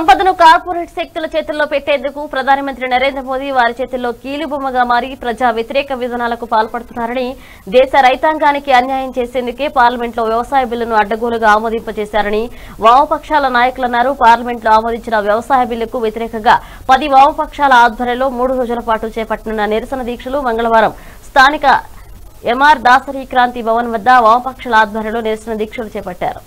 సంపదను కార్పొరేట్ శక్తుల చేతుల్లో పెట్టేందుకు ప్రధానమంత్రి నరేంద్ర మోదీ వారి చేతుల్లో కీలుబొమ్మగా మారి ప్రజా వ్యతిరేక విధానాలకు పాల్పడుతున్నారని దేశ రైతాంగానికి అన్యాయం చేసేందుకే పార్లమెంట్లో వ్యవసాయ బిల్లును అడ్డగోలుగా ఆమోదింపజేశారని వామపక్షాల నాయకులన్నారు పార్లమెంట్లో ఆమోదించిన వ్యవసాయ బిల్లుకు వ్యతిరేకంగా పది వామపక్షాల ఆధ్వర్యంలో మూడు రోజుల పాటు చేపట్టనున్న నిరసన దీక్షలు మంగళవారం స్థానిక ఎంఆర్ దాసరి క్రాంతి భవన్ వద్ద వామపక్షాల ఆధ్వర్యంలో నిరసన దీక్షలు చేపట్టారు.